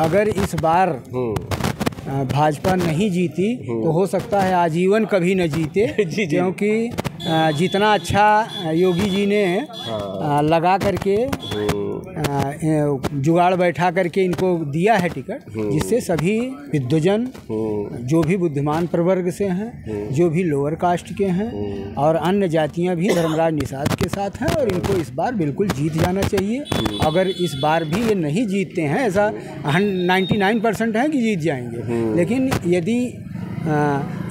अगर इस बार हम्म भाजपा नहीं जीती तो हो सकता है आजीवन कभी न जीते जी, जी। क्योंकि जितना अच्छा योगी जी ने लगा करके हम्म, जुगाड़ बैठा करके इनको दिया है टिकट जिससे सभी विद्वजन हम्म, जो भी बुद्धिमान प्रवर्ग से हैं जो भी लोअर कास्ट के हैं और अन्य जातियाँ भी धर्मराज निषाद के साथ हैं और इनको इस बार बिल्कुल जीत जाना चाहिए। अगर इस बार भी ये नहीं जीतते हैं ऐसा नाइन्टी नाइन परसेंट है कि जीत जाएँगे। लेकिन यदि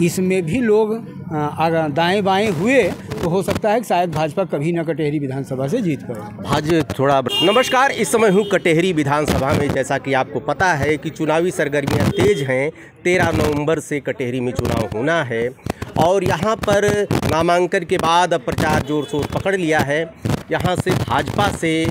इसमें भी लोग आगा- दाएँ बाएँ हुए तो हो सकता है कि शायद भाजपा कभी ना कटेहरी विधानसभा से जीत पाए। भाजपा थोड़ा नमस्कार, इस समय हूँ कटेहरी विधानसभा में। जैसा कि आपको पता है कि चुनावी सरगर्मियाँ तेज हैं। तेरह नवंबर से कटेहरी में चुनाव होना है। और यहाँ पर नामांकन के बाद अब प्रचार ज़ोर शोर पकड़ लिया है। यहाँ से भाजपा से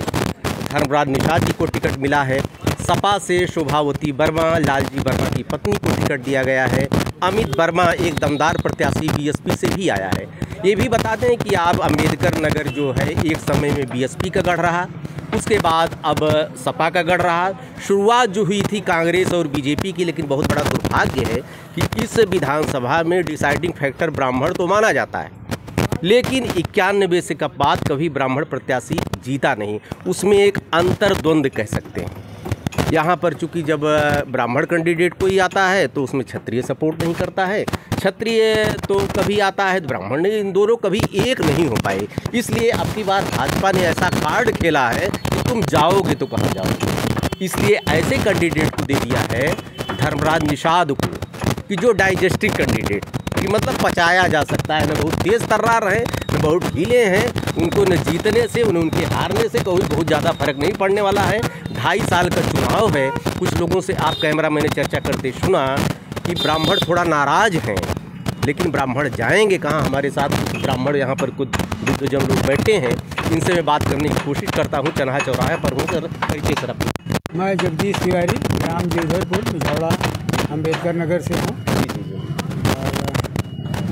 धर्मराज निषाद जी को टिकट मिला है। सपा से शोभावती वर्मा, लालजी वर्मा की पत्नी को टिकट दिया गया है। अमित वर्मा एक दमदार प्रत्याशी बीएसपी से भी आया है। ये भी बता दें कि आप अंबेडकर नगर जो है, एक समय में बीएसपी का गढ़ रहा। उसके बाद अब सपा का गढ़ रहा। शुरुआत जो हुई थी कांग्रेस और बीजेपी की, लेकिन बहुत बड़ा दुर्भाग्य है कि इस विधानसभा में डिसाइडिंग फैक्टर ब्राह्मण तो माना जाता है। लेकिन इक्यानवे से का बाद कभी ब्राह्मण प्रत्याशी जीता नहीं। उसमें एक अंतर्द्वंद कह सकते हैं। यहाँ पर चूँकि जब ब्राह्मण कैंडिडेट कोई आता है तो उसमें क्षत्रिय सपोर्ट नहीं करता है। क्षत्रिय तो कभी आता है, ब्राह्मण नहीं इन दोनों कभी एक नहीं हो पाए। इसलिए अब की बार भाजपा ने ऐसा कार्ड खेला है कि तुम जाओगे तो कहाँ जाओगे? इसलिए ऐसे कैंडिडेट को दे दिया है धर्मराज निषाद को, कि जो डाइजेस्टिक कैंडिडेट कि मतलब पचाया जा सकता है, न बहुत तेज़ तर्रार हैं, न बहुत ढीले हैं। उनको न जीतने से, न उनके हारने से कोई बहुत ज़्यादा फ़र्क नहीं पड़ने वाला है। ढाई साल का चुनाव है। कुछ लोगों से आप कैमरा मैंने चर्चा करते सुना कि ब्राह्मण थोड़ा नाराज़ हैं, लेकिन ब्राह्मण जाएँगे कहाँ? हमारे साथ ब्राह्मण यहाँ पर कुछ बुद्धजन लोग बैठे हैं। इनसे मैं बात करने की कोशिश करता हूँ। चन्हा चौराहे पर हूँ, सर। परिचय सर मैं जगदीश तिवारी ग्राम गिरधरपुर बिझौड़ा अंबेडकर नगर से हूँ।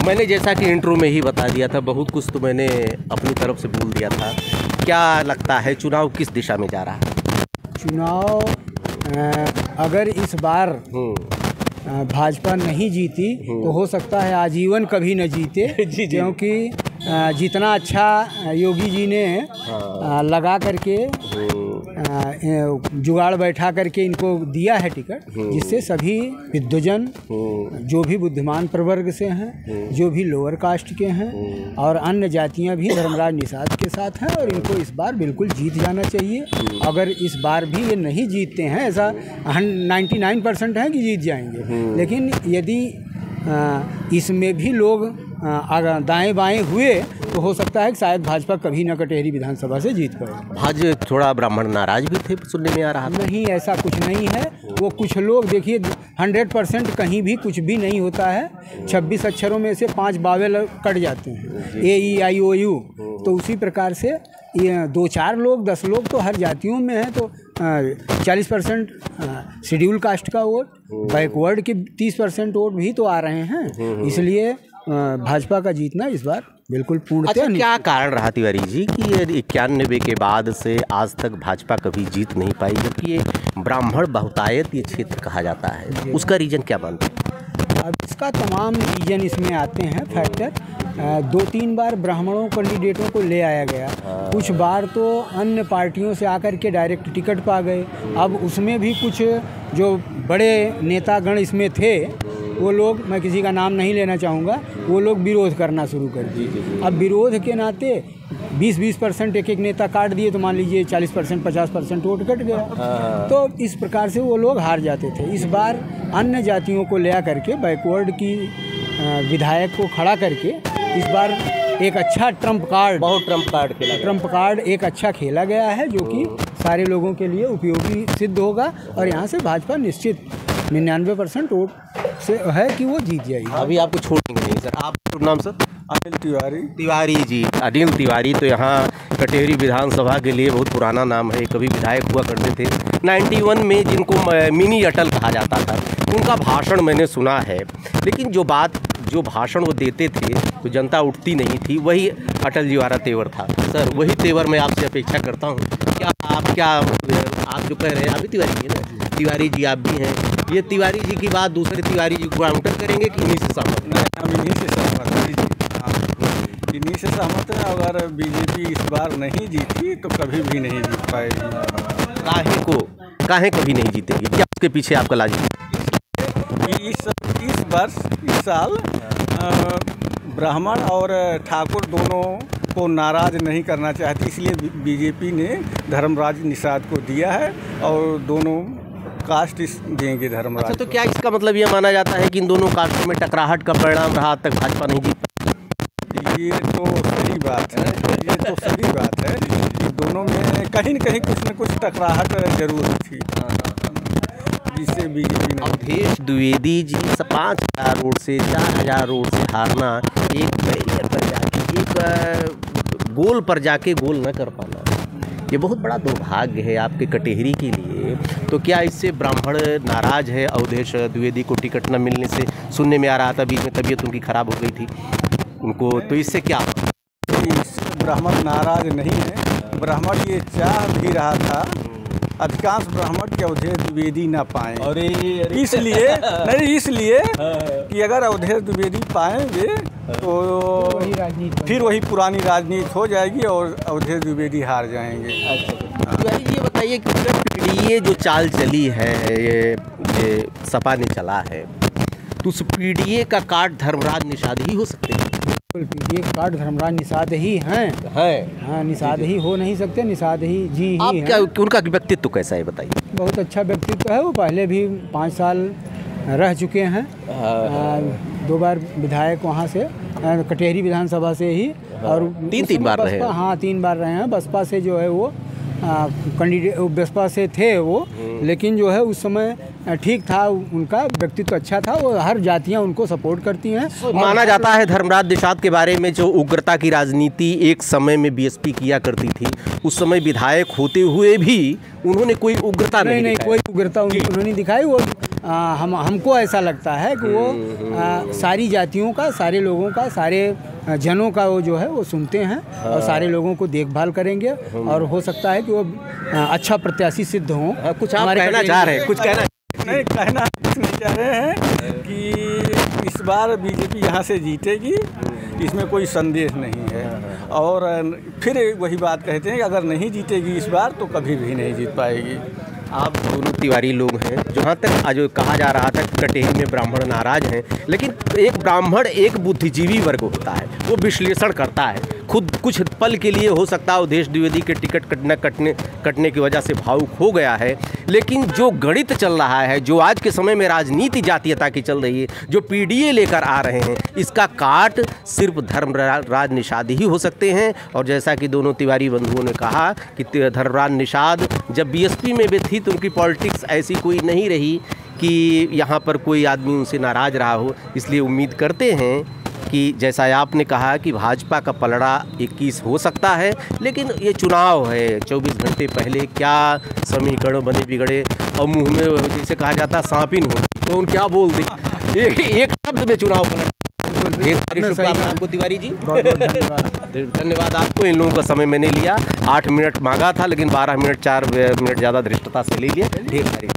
मैंने जैसा कि इंट्रो में ही बता दिया था बहुत कुछ तो मैंने अपनी तरफ़ से बोल दिया था। क्या लगता है चुनाव किस दिशा में जा रहा है? चुनाव अगर इस बार हम्म, भाजपा नहीं जीती तो हो सकता है आजीवन कभी न जीते जी, जी। क्योंकि जितना अच्छा योगी जी ने अ, लगा करके हम्म, जुगाड़ बैठा करके इनको दिया है टिकट जिससे सभी विद्वजन हम्म, जो भी बुद्धिमान प्रवर्ग से हैं जो भी लोअर कास्ट के हैं और अन्य जातियाँ भी धर्मराज निषाद के साथ हैं और इनको इस बार बिल्कुल जीत जाना चाहिए। अगर इस बार भी ये नहीं जीतते हैं ऐसा नाइन्टी नाइन परसेंट है कि जीत जाएँगे। लेकिन यदि इसमें भी लोग आगा- दाएँ बाएँ हुए तो हो सकता है कि शायद भाजपा कभी न कटेहरी विधानसभा से जीत पाए। भाज थोड़ा ब्राह्मण नाराज़ भी थे सुनने में आ रहा नहीं ऐसा कुछ नहीं है। वो कुछ लोग देखिए हंड्रेड परसेंट कहीं भी कुछ भी नहीं होता है। छब्बीस अक्षरों में से पाँच बावेल कट जाते हैं। A E I O U. तो उसी प्रकार से ये दो चार लोग दस लोग तो हर जातियों में हैं तो चालीस परसेंट शेड्यूल कास्ट का वोट बैकवर्ड के तीस परसेंट वोट भी तो आ रहे हैं। इसलिए अ, भाजपा का जीतना इस बार बिल्कुल पूर्ण अच्छा क्या कारण रहा तिवारी जी कि ये इक्यानवे के बाद से आज तक भाजपा कभी जीत नहीं पाई जबकि ये ब्राह्मण बहुतायत ये क्षेत्र कहा जाता है? उसका रीजन क्या बनता है? अब इसका तमाम रीजन इसमें आते हैं फैक्टर दो तीन बार ब्राह्मणों कैंडिडेटों को ले आया गया। कुछ बार तो अन्य पार्टियों से आकर के डायरेक्ट टिकट पा गए। अब उसमें भी कुछ जो बड़े नेतागण इसमें थे वो लोग मैं किसी का नाम नहीं लेना चाहूँगा वो लोग विरोध करना शुरू कर दिए। अब विरोध के नाते 20-20 परसेंट एक एक नेता काट दिए तो मान लीजिए 40 परसेंट पचास परसेंट वोट कट गया। तो इस प्रकार से वो लोग हार जाते थे। इस बार अन्य जातियों को ले आकर के बैकवर्ड की विधायक को खड़ा करके इस बार एक अच्छा ट्रंप कार्ड बहुत ट्रंप कार्ड खेला ट्रंप कार्ड एक अच्छा खेला गया है जो कि सारे लोगों के लिए उपयोगी सिद्ध होगा और यहाँ से भाजपा निश्चित निन्यानवे परसेंट वोट से है कि वो जीत जाएगी। अभी आपको छोड़ेंगे नहीं सर। आप नाम सर? अनिल तिवारी। तिवारी जी। अनिल तिवारी तो यहाँ कटेहरी विधानसभा के लिए बहुत पुराना नाम है। कभी विधायक हुआ करते थे। 91 में जिनको मिनी अटल कहा जाता था उनका भाषण मैंने सुना है। लेकिन जो बात जो भाषण वो देते थे तो जनता उठती नहीं थी। वही अटल जी वाला तेवर था। सर वही तेवर मैं आपसे अपेक्षा करता हूँ। क्या आप क्या आप जो कह रहे हैं आप भी तिवारी जी ना? तिवारी जी आप भी हैं। ये तिवारी जी की बात दूसरे तिवारी जी को काउंटर करेंगे कि इन्हीं से सहमत नहीं हम इन्हीं से सहमत हैं। हाँ। इन्हीं से सहमत हैं अगर बीजेपी इस बार नहीं जीती तो कभी भी नहीं जीत पाएगी। काहे को? काहे कभी नहीं जीतेगी? क्या उसके पीछे आपका लाज इस इस वर्ष इस साल ब्राह्मण और ठाकुर दोनों को नाराज़ नहीं करना चाहती इसलिए बीजेपी ने धर्मराज निषाद को दिया है और दोनों कास्ट इस देंगे धर्मराज अच्छा तो क्या इसका मतलब ये माना जाता है कि इन दोनों कास्टों में टकराहट का परिणाम रहा तक भाजपा नहीं जीत? ये तो सही बात है ये तो सही बात है। कि दोनों में कहीं न कहीं कुछ न कुछ टकराहट ज़रूर थी। जिससे बीजेपी ने अवधेश द्विवेदी जी पाँच हज़ार रोड से चार हज़ार रोड से हारना एक बैरियर पर जाके एक गोल पर जाके गोल न कर पाना। ये बहुत बड़ा दुर्भाग्य है आपके कटेहरी के लिए। तो क्या इससे ब्राह्मण नाराज़ है अवधेश द्विवेदी को टिकट न मिलने से? सुनने में आ रहा था बीच में, तबीयत उनकी खराब हो गई थी। उनको तो इससे क्या? ब्राह्मण नाराज़ नहीं है। ब्राह्मण ये चाह भी रहा था अधिकांश ब्राह्मण के अवधेश द्विवेदी ना पाए। अरे इसलिए नहीं इसलिए कि अगर अवधेश द्विवेदी पाएँगे तो वही फिर वही पुरानी राजनीति हो जाएगी और अवधेश द्विवेदी हार जाएँगे। तिवारी ये बताइए कि ये जो चाल चली है ये ये सपा ने चला है तो उस पीडीए का काट धर्मराज निषाद ही हो सकते हैं। ये कार्ड धर्मराज निषाद ही हैं। है। हाँ निषाद ही हो नहीं सकते निषाद ही जी आप ही। क्या हैं उनका व्यक्तित्व कैसा है बताइए। बहुत अच्छा व्यक्तित्व है वो पहले भी पाँच साल रह चुके हैं। दो बार विधायक वहाँ से कटेहरी विधानसभा से ही और तीन- तीन बार रहे हाँ तीन बार रहे हैं। बसपा से जो है वो कैंडिडेट बसपा से थे वो हम्म। लेकिन जो है उस समय ठीक था उनका व्यक्तित्व अच्छा था वो हर जातियाँ उनको सपोर्ट करती हैं। माना जाता है धर्मराज निषाद के बारे में जो उग्रता की राजनीति एक समय में बीएसपी किया करती थी उस समय विधायक होते हुए भी उन्होंने कोई उग्रता नहीं नहीं नहीं कोई उग्रता उन्होंने दिखाई वो आ, हम हमको ऐसा लगता है कि वो आ, सारी जातियों का सारे लोगों का सारे जनों का वो जो है वो सुनते हैं हाँ। और सारे लोगों को देखभाल करेंगे और हो सकता है कि वो आ, अच्छा प्रत्याशी सिद्ध हों। हाँ, कुछ आप हमारे कहना चाह रहे हैं कुछ कहना नहीं कहना कुछ नहीं चाह रहे हैं कि इस बार बीजेपी यहाँ से जीतेगी इसमें कोई संदेश नहीं है। और फिर वही बात कहते हैं कि अगर नहीं जीतेगी इस बार तो कभी भी नहीं जीत पाएगी। आप दोनों तिवारी लोग हैं, जहाँ तक आज कहा जा रहा था कटेही में ब्राह्मण नाराज़ हैं, लेकिन एक ब्राह्मण एक बुद्धिजीवी वर्ग होता है, वो विश्लेषण करता है। खुद कुछ पल के लिए हो सकता है अवधेश द्विवेदी के टिकट कटने कटने कटने की वजह से भावुक हो गया है। लेकिन जो गणित चल रहा है, जो आज के समय में राजनीति जातीयता की चल रही है, जो पीडीए लेकर आ रहे हैं, इसका काट सिर्फ़ धर्मराज निषाद ही हो सकते हैं। और जैसा कि दोनों तिवारी बंधुओं ने कहा कि धर्मराज निषाद, जब बीएसपी में भी थी तो उनकी पॉलिटिक्स ऐसी कोई नहीं रही कि यहाँ पर कोई आदमी उनसे नाराज़ रहा हो, इसलिए उम्मीद करते हैं कि जैसा आपने कहा कि भाजपा का पलड़ा 21 हो सकता है लेकिन ये चुनाव है। 24 घंटे पहले क्या समीकरण बने बिगड़े? और मुँह में जैसे कहा जाता है सांपिन हो। तो उन क्या बोल दे? एक एक शब्द में चुनाव कहा। आपको तिवारी जी। धन्यवाद। आपको। इन लोगों का समय मैंने लिया। आठ मिनट मांगा था लेकिन बारह मिनट चार मिनट ज़्यादा धृष्टता से ले लिया ढेर सारी।